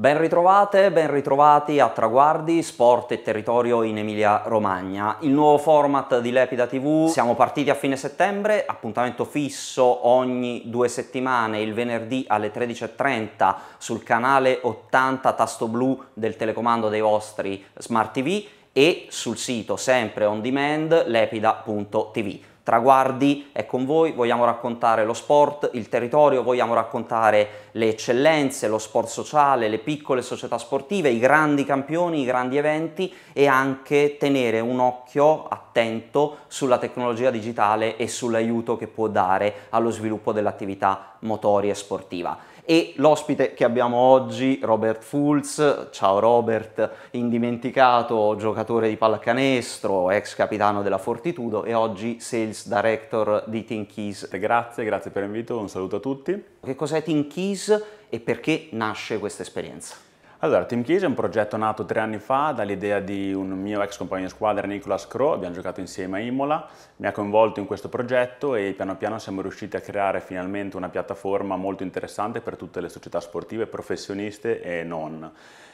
Ben ritrovate, ben ritrovati a Traguardi, Sport e Territorio in Emilia Romagna. Il nuovo format di Lepida TV, siamo partiti a fine settembre, appuntamento fisso ogni due settimane, il venerdì alle 13.30 sul canale 80 tasto blu del telecomando dei vostri Smart TV e sul sito sempre on demand lepida.tv. Traguardi è con voi, vogliamo raccontare lo sport, il territorio, vogliamo raccontare le eccellenze, lo sport sociale, le piccole società sportive, i grandi campioni, i grandi eventi e anche tenere un occhio attento sulla tecnologia digitale e sull'aiuto che può dare allo sviluppo dell'attività motoria e sportiva e l'ospite che abbiamo oggi, Robert Fulz, ciao Robert, indimenticato giocatore di pallacanestro, ex capitano della Fortitudo e oggi Sales Director di Team Keys. Grazie, grazie per l'invito, un saluto a tutti. Che cos'è Team Keys e perché nasce questa esperienza? Allora, Team Keys è un progetto nato tre anni fa dall'idea di un mio ex compagno di squadra, Nicolas Crow, abbiamo giocato insieme a Imola, mi ha coinvolto in questo progetto e piano piano siamo riusciti a creare finalmente una piattaforma molto interessante per tutte le società sportive, professioniste e non.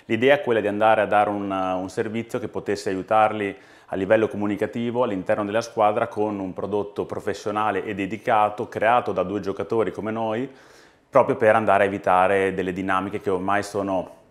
L'idea è quella di andare a dare un, un servizio che potesse aiutarli a livello comunicativo all'interno della squadra con un prodotto professionale e dedicato, creato da due giocatori come noi, proprio per andare a evitare delle dinamiche che ormai sono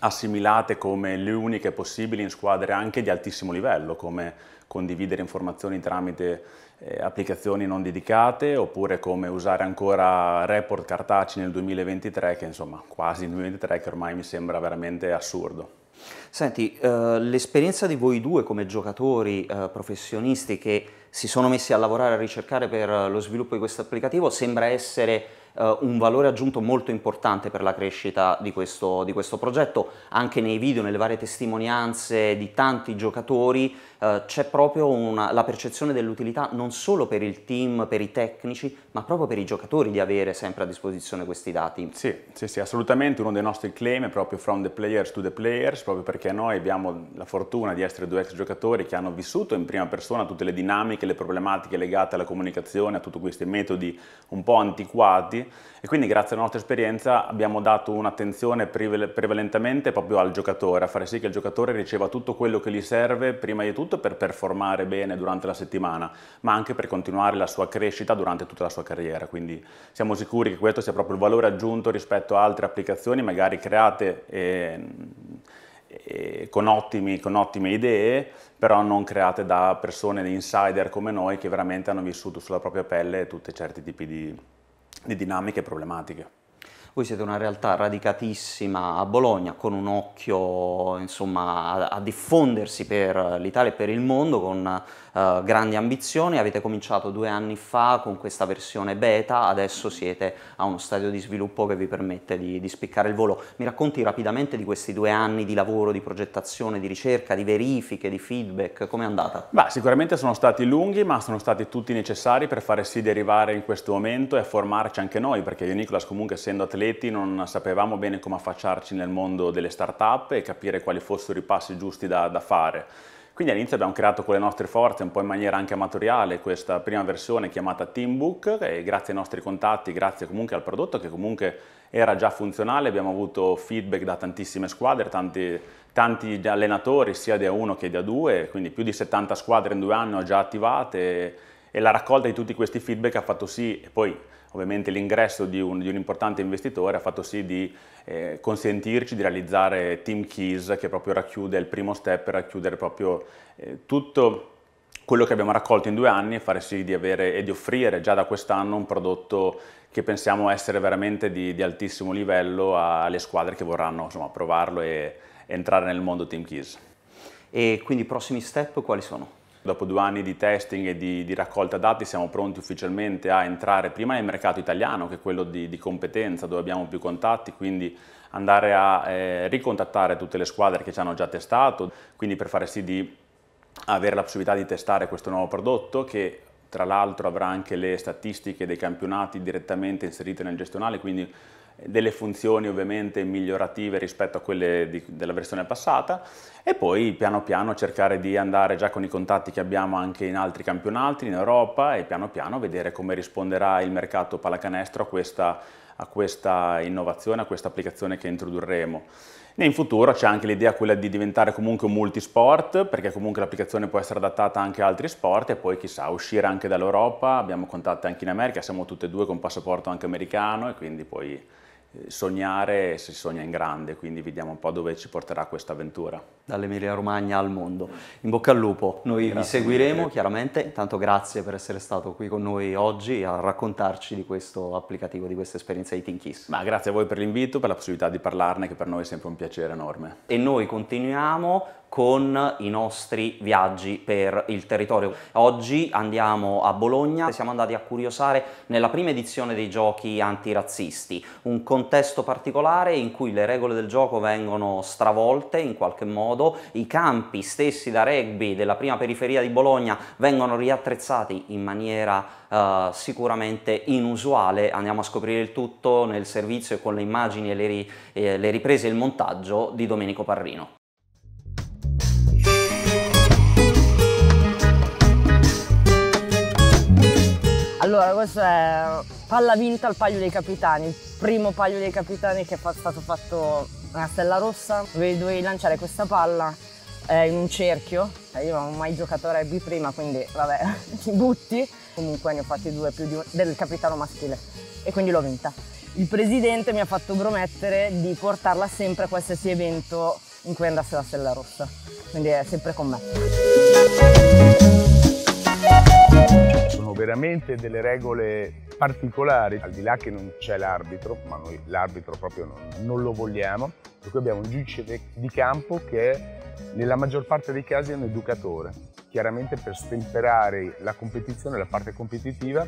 assimilate come le uniche possibili in squadre anche di altissimo livello, come condividere informazioni tramite eh, applicazioni non dedicate oppure come usare ancora report cartacei nel 2023, che insomma quasi nel 2023, che ormai mi sembra veramente assurdo. Senti, eh, l'esperienza di voi due come giocatori eh, professionisti che si sono messi a lavorare a ricercare per lo sviluppo di questo applicativo sembra essere eh, un valore aggiunto molto importante per la crescita di questo, di questo progetto. Anche nei video, nelle varie testimonianze di tanti giocatori eh, c'è proprio una, la percezione dell'utilità non solo per il team, per i tecnici, ma proprio per i giocatori di avere sempre a disposizione questi dati. Sì, sì, sì, assolutamente. Uno dei nostri claim è proprio from the players to the players, proprio perché noi abbiamo la fortuna di essere due ex giocatori che hanno vissuto in prima persona tutte le dinamiche, le problematiche legate alla comunicazione, a tutti questi metodi un po' antiquati e quindi grazie alla nostra esperienza abbiamo dato un'attenzione prevalentemente proprio al giocatore, a fare sì che il giocatore riceva tutto quello che gli serve prima di tutto per performare bene durante la settimana, ma anche per continuare la sua crescita durante tutta la sua carriera. Quindi siamo sicuri che questo sia proprio il valore aggiunto rispetto a altre applicazioni magari create e, e con, ottimi, con ottime idee, però non create da persone insider come noi che veramente hanno vissuto sulla propria pelle tutti certi tipi di di dinamiche problematiche. Voi siete una realtà radicatissima a Bologna, con un occhio insomma, a, a diffondersi per l'Italia e per il mondo, con uh, grandi ambizioni. Avete cominciato due anni fa con questa versione beta, adesso siete a uno stadio di sviluppo che vi permette di, di spiccare il volo. Mi racconti rapidamente di questi due anni di lavoro, di progettazione, di ricerca, di verifiche, di feedback, com'è andata? Beh, sicuramente sono stati lunghi, ma sono stati tutti necessari per fare sì di arrivare in questo momento e formarci anche noi, perché io Nicolas comunque essendo atleti atleti non sapevamo bene come affacciarci nel mondo delle start-up e capire quali fossero i passi giusti da, da fare. Quindi all'inizio abbiamo creato con le nostre forze, un po' in maniera anche amatoriale, questa prima versione chiamata Teambook e grazie ai nostri contatti, grazie comunque al prodotto che comunque era già funzionale, abbiamo avuto feedback da tantissime squadre, tanti, tanti allenatori sia di A1 che di A2, quindi più di 70 squadre in due anni ho già attivate e, la raccolta di tutti questi feedback ha fatto sì, e poi ovviamente l'ingresso di un, di un, importante investitore ha fatto sì di eh, consentirci di realizzare Team Keys che proprio racchiude il primo step per racchiudere proprio eh, tutto quello che abbiamo raccolto in due anni e fare sì di avere e di offrire già da quest'anno un prodotto che pensiamo essere veramente di, di altissimo livello alle squadre che vorranno insomma, provarlo e entrare nel mondo Team Keys. E quindi i prossimi step quali sono? Dopo due anni di testing e di, di, raccolta dati siamo pronti ufficialmente a entrare prima nel mercato italiano, che è quello di, di competenza, dove abbiamo più contatti, quindi andare a eh, ricontattare tutte le squadre che ci hanno già testato, quindi per fare sì di avere la possibilità di testare questo nuovo prodotto che tra l'altro avrà anche le statistiche dei campionati direttamente inserite nel gestionale, quindi delle funzioni ovviamente migliorative rispetto a quelle di, della versione passata e poi piano piano cercare di andare già con i contatti che abbiamo anche in altri campionati in Europa e piano piano vedere come risponderà il mercato pallacanestro a questa, a questa innovazione, a questa applicazione che introdurremo. E in futuro c'è anche l'idea quella di diventare comunque un multisport, perché comunque l'applicazione può essere adattata anche a altri sport e poi chissà uscire anche dall'Europa, abbiamo contatti anche in America, siamo tutte e due con passaporto anche americano e quindi poi sognare si sogna in grande, quindi vediamo un po' dove ci porterà questa avventura. Dall'Emilia Romagna al mondo. In bocca al lupo, noi grazie vi seguiremo mille. chiaramente, intanto grazie per essere stato qui con noi oggi a raccontarci di questo applicativo, di questa esperienza di Tinkiss. Ma grazie a voi per l'invito, per la possibilità di parlarne che per noi è sempre un piacere enorme. E noi continuiamo con i nostri viaggi per il territorio. Oggi andiamo a Bologna, siamo andati a curiosare nella prima edizione dei giochi antirazzisti, un contesto particolare in cui le regole del gioco vengono stravolte in qualche modo, i campi stessi da rugby della prima periferia di Bologna vengono riattrezzati in maniera uh, sicuramente inusuale, andiamo a scoprire il tutto nel servizio e con le immagini e le, ri eh, le riprese e il montaggio di Domenico Parrino. Allora, questo è palla vinta al Paglio dei Capitani, il primo Paglio dei Capitani che è stato fatto nella Stella Rossa, dove dovevi lanciare questa palla eh, in un cerchio, eh, io non ho mai giocato a rugby prima, quindi vabbè, ti butti, comunque ne ho fatti due più un, del capitano maschile e quindi l'ho vinta. Il presidente mi ha fatto promettere di portarla sempre a qualsiasi evento in cui andasse la Stella Rossa, quindi è sempre con me veramente delle regole particolari, al di là che non c'è l'arbitro, ma noi l'arbitro proprio non, non, lo vogliamo, per cui abbiamo un giudice di campo che nella maggior parte dei casi è un educatore, chiaramente per stemperare la competizione, la parte competitiva,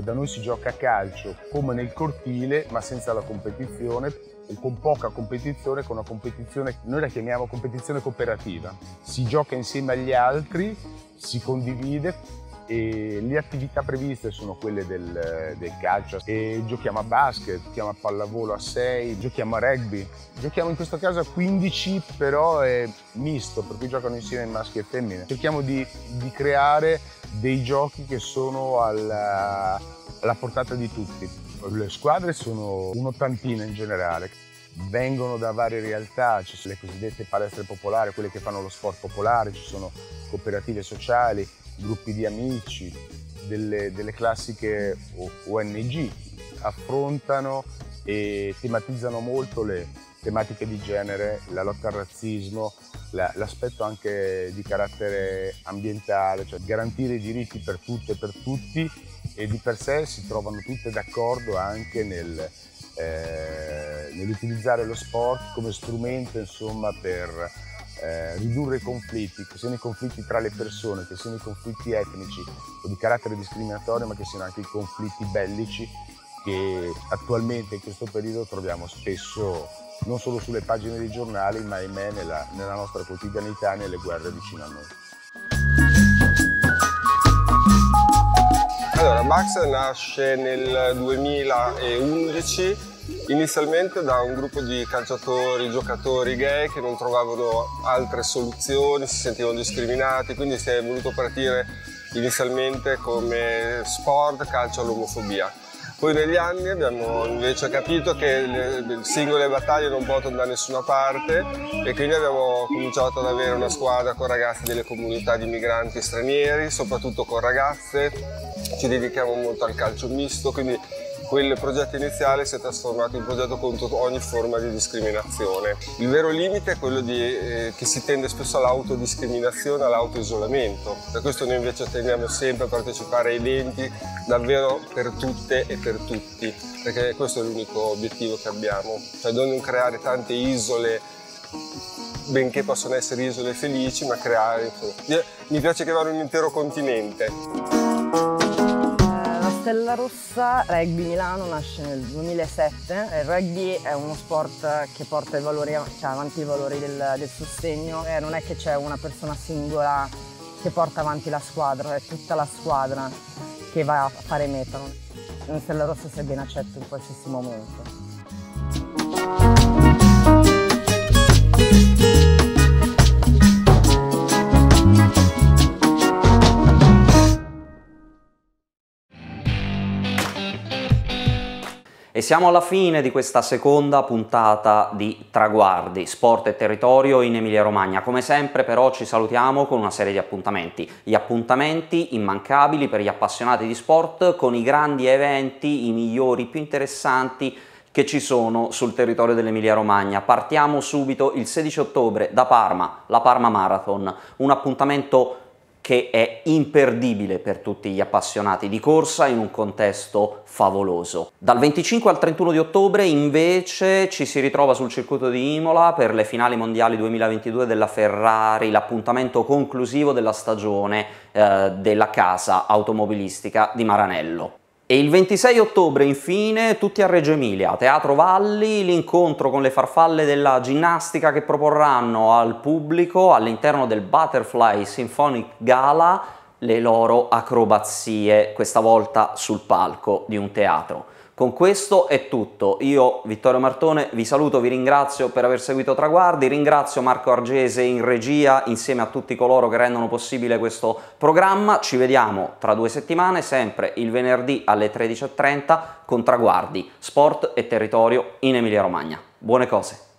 da noi si gioca a calcio come nel cortile, ma senza la competizione, con poca competizione, con una competizione, noi la chiamiamo competizione cooperativa. Si gioca insieme agli altri, si condivide, e le attività previste sono quelle del, del calcio e giochiamo a basket, giochiamo a pallavolo a 6, giochiamo a rugby, giochiamo in questo caso a 15 però è misto per cui giocano insieme maschi e femmine. Cerchiamo di, di creare dei giochi che sono alla, alla portata di tutti. Le squadre sono un'ottantina in generale vengono da varie realtà, ci sono le cosiddette palestre popolari, quelle che fanno lo sport popolare, ci sono cooperative sociali, gruppi di amici, delle, delle classiche ONG, affrontano e tematizzano molto le tematiche di genere, la lotta al razzismo, la, l'aspetto anche di carattere ambientale, cioè garantire i diritti per tutte e per tutti e di per sé si trovano tutte d'accordo anche nel, eh, nell'utilizzare lo sport come strumento insomma, per eh, ridurre i conflitti, che siano i conflitti tra le persone, che siano i conflitti etnici o di carattere discriminatorio, ma che siano anche i conflitti bellici che attualmente in questo periodo troviamo spesso non solo sulle pagine dei giornali, ma ahimè nella, nella nostra quotidianità, nelle guerre vicino a noi. Allora, Max nasce nel 2011 inizialmente da un gruppo di calciatori, giocatori gay che non trovavano altre soluzioni, si sentivano discriminati, quindi si è voluto partire inizialmente come sport calcio all'omofobia. Poi negli anni abbiamo invece capito che le singole battaglie non portano da nessuna parte e quindi abbiamo cominciato ad avere una squadra con ragazzi delle comunità di migranti stranieri, soprattutto con ragazze. Ci dedichiamo molto al calcio misto, quindi quel progetto iniziale si è trasformato in progetto contro ogni forma di discriminazione. Il vero limite è quello di, eh, che si tende spesso all'autodiscriminazione, all'autoisolamento. Per questo noi invece tendiamo sempre a partecipare a eventi davvero per tutte e per tutti, perché questo è l'unico obiettivo che abbiamo, cioè non creare tante isole benché possano essere isole felici, ma creare... Mi piace chiamare un intero continente. Stella Rossa Rugby Milano nasce nel 2007. Il rugby è uno sport che porta valori, cioè avanti i valori del, del sostegno e non è che c'è una persona singola che porta avanti la squadra, è tutta la squadra che va a fare meta. In Stella Rossa sei ben accetto in qualsiasi momento. Siamo alla fine di questa seconda puntata di Traguardi, Sport e Territorio in Emilia-Romagna. Come sempre però ci salutiamo con una serie di appuntamenti. Gli appuntamenti immancabili per gli appassionati di sport con i grandi eventi, i migliori, più interessanti che ci sono sul territorio dell'Emilia-Romagna. Partiamo subito il 16 ottobre da Parma, la Parma Marathon, un appuntamento che è imperdibile per tutti gli appassionati di corsa in un contesto favoloso. Dal 25 al 31 di ottobre invece ci si ritrova sul circuito di Imola per le finali mondiali 2022 della Ferrari, l'appuntamento conclusivo della stagione eh, della casa automobilistica di Maranello. E il 26 ottobre, infine, tutti a Reggio Emilia, Teatro Valli, l'incontro con le farfalle della ginnastica che proporranno al pubblico all'interno del Butterfly Symphonic Gala le loro acrobazie, questa volta sul palco di un teatro. Con questo è tutto, io Vittorio Martone vi saluto, vi ringrazio per aver seguito Traguardi, ringrazio Marco Argese in regia insieme a tutti coloro che rendono possibile questo programma, ci vediamo tra due settimane, sempre il venerdì alle 13.30 con Traguardi, sport e territorio in Emilia Romagna. Buone cose!